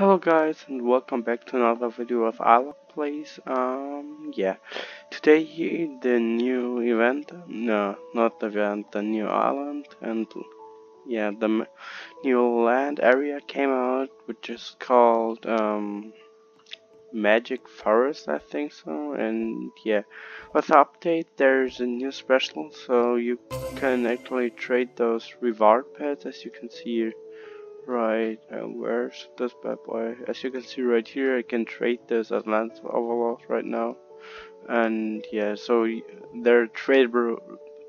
Hello guys and welcome back to another video of Aylok Plays. Um, yeah, today the new event, no, not the event, the new island, and yeah, the new land area came out, which is called um, Magic Forest, I think so. And yeah, with the update, there's a new special, so you can actually trade those reward pets, as you can see here. Right, and where's this bad boy? As you can see right here, I can trade this Atlantis Overlord right now. And yeah, so they're tradable,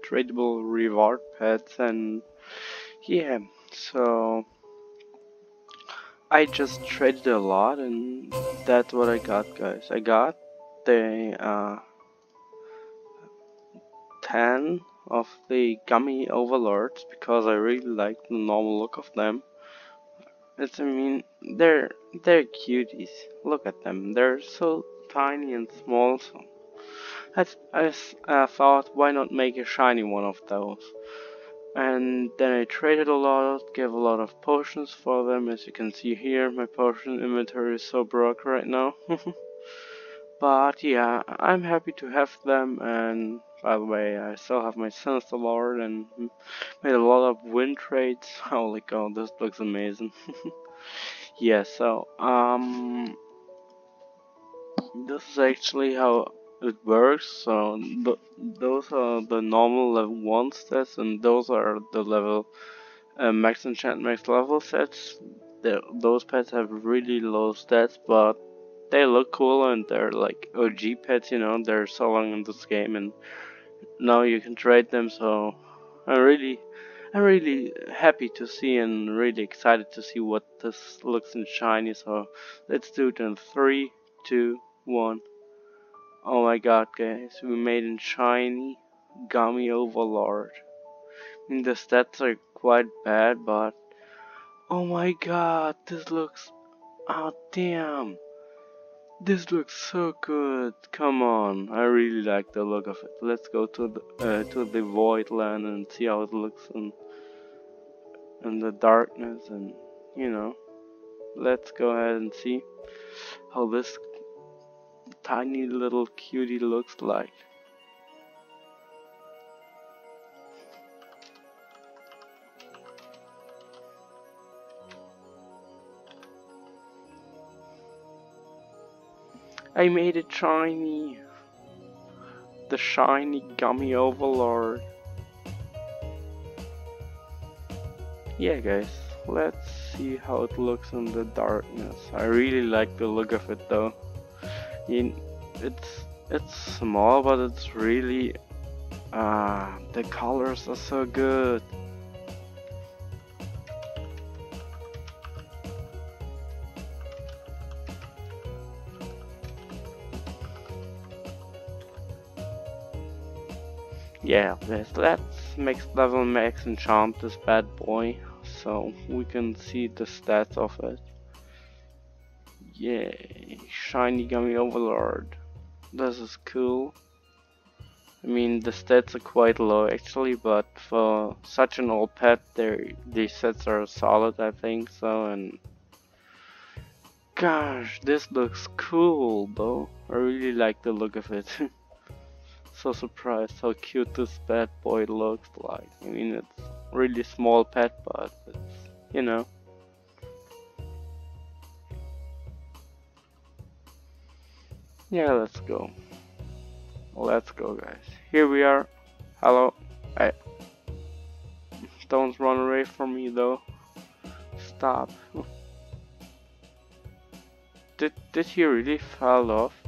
tradable reward pets and yeah, so I just traded a lot and that's what I got guys. I got the uh, 10 of the gummy overlords because I really like the normal look of them I mean, they're they're cuties. Look at them. They're so tiny and small. So I, I uh, thought, why not make a shiny one of those? And then I traded a lot, gave a lot of potions for them. As you can see here, my potion inventory is so broke right now. but yeah, I'm happy to have them and by the way, I still have my Sinister Lord and made a lot of win trades. Holy cow, this looks amazing. yeah, so, um, this is actually how it works. So, th those are the normal level 1 stats, and those are the level uh, max enchant max level sets. Those pets have really low stats, but they look cool and they're like OG pets, you know, they're so long in this game and now you can trade them so I'm really I'm really happy to see and really excited to see what this looks in shiny so let's do it in three two one. Oh my god guys we made in shiny gummy overlord. I mean the stats are quite bad but oh my god this looks oh damn this looks so good. Come on, I really like the look of it. Let's go to the uh, to the void land and see how it looks in in the darkness and you know. Let's go ahead and see how this tiny little cutie looks like. I made it shiny. The shiny gummy overlord. Yeah guys, let's see how it looks in the darkness. I really like the look of it though. it's it's small but it's really uh, the colors are so good. Yeah, let's, let's max level max enchant this bad boy so we can see the stats of it. Yay, shiny gummy overlord. This is cool. I mean the stats are quite low actually, but for such an old pet, these sets are solid I think so and gosh, this looks cool though. I really like the look of it. so surprised how cute this bad boy looks like. I mean, it's really small pet, but it's, you know. Yeah, let's go. Let's go, guys. Here we are. Hello. I don't run away from me, though. Stop. did did he really fall off?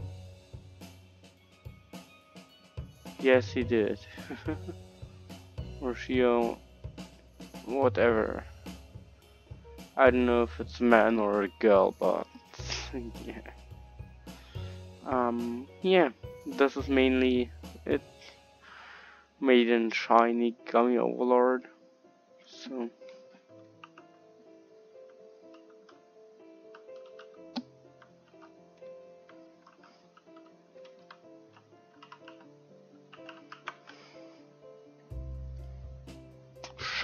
Yes, he did. or she, uh, whatever. I don't know if it's a man or a girl, but yeah. Um, yeah, this is mainly it. Made in shiny gummy overlord. So.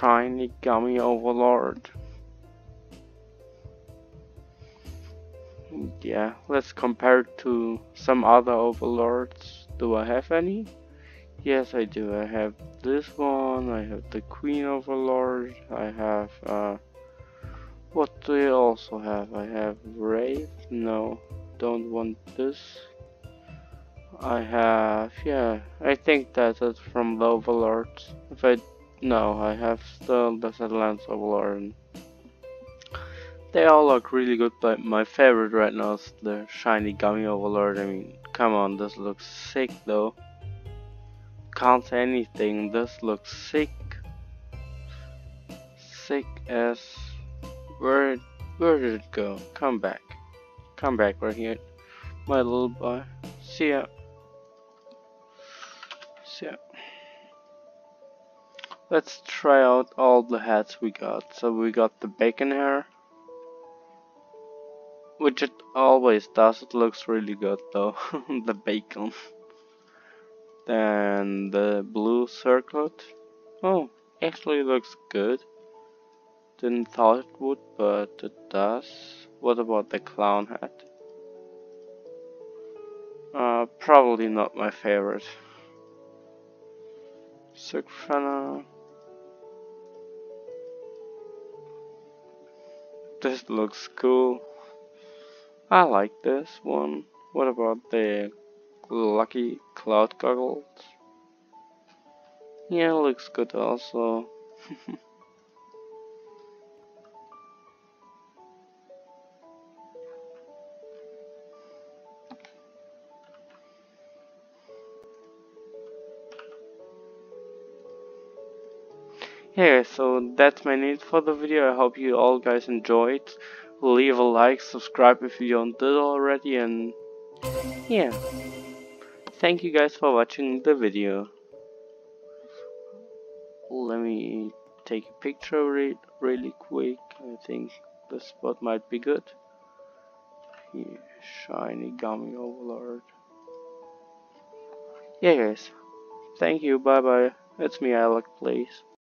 Shiny gummy overlord. yeah, let's compare to some other overlords. Do I have any? Yes, I do. I have this one, I have the Queen Overlord, I have, uh, what do I also have? I have Wraith, no, don't want this. I have, yeah, I think that's it from the Overlords. If I, no, I have still the Desertlands Overlord. They all look really good, but my favorite right now is the Shiny Gummy Overlord. I mean, come on, this looks sick though. Can't say anything, this looks sick. Sick as... Where, where did it go? Come back. Come back right here. My little boy. See ya. Let's try out all the hats we got. So we got the bacon hair. Which it always does, it looks really good though, the bacon. Then the blue circlet. Oh, actually looks good. Didn't thought it would, but it does. What about the clown hat? Uh, probably not my favorite. Sukfana. This looks cool. I like this one. What about the lucky cloud goggles? Yeah, looks good also. yeah, so that's my need for the video. I hope you all guys enjoyed leave a like, subscribe if you don't did already, and yeah. Thank you guys for watching the video. Let me take a picture it really quick. I think the spot might be good. Here, shiny gummy overlord. Yeah guys. Thank you, bye bye. It's me Alec, please.